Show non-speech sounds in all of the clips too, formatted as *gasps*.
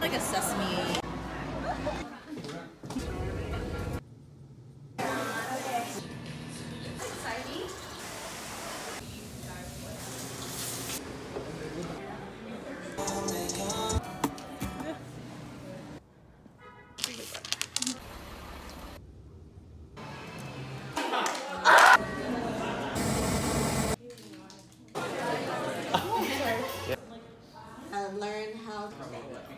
Like a sesame. Learn how anything,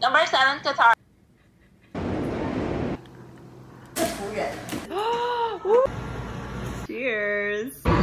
Number seven, Qatar. *gasps* Cheers.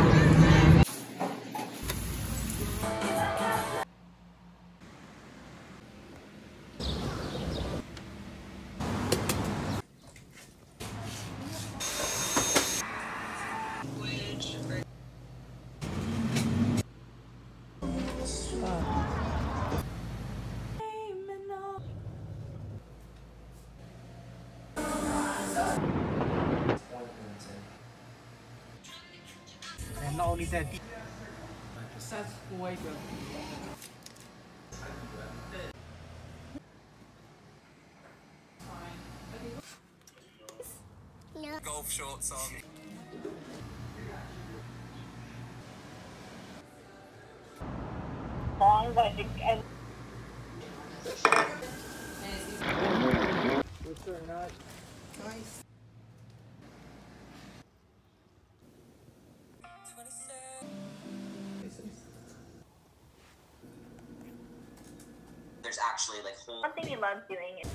And not only that, golf shorts on. Long leg and There's actually like whole one thing we love doing is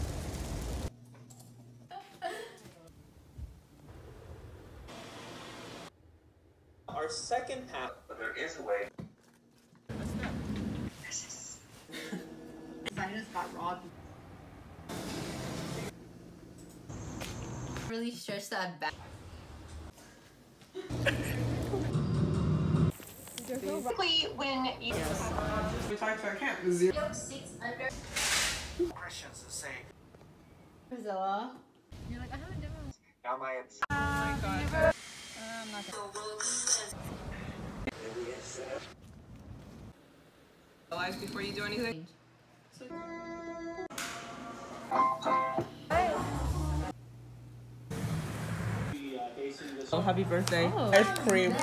our second path, but there is a way. I just got robbed. Really stretch that back. *laughs* typically when you Questions the same. Priscilla. You're like, I haven't done one. Now my it's Realize before you do anything. Oh, happy birthday. Ice cream.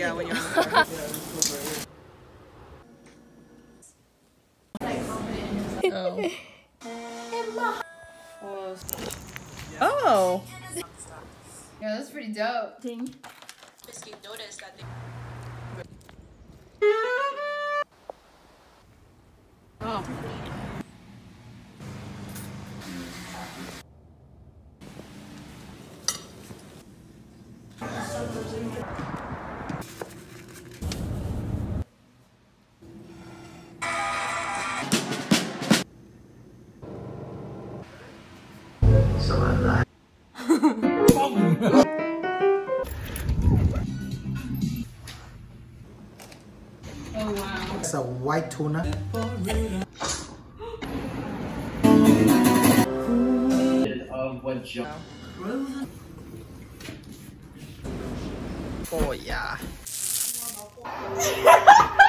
Yeah, when you're on the car. oh. Oh. Yeah, that's pretty dope. Oh. Wow. A white tuna. Oh yeah. *laughs*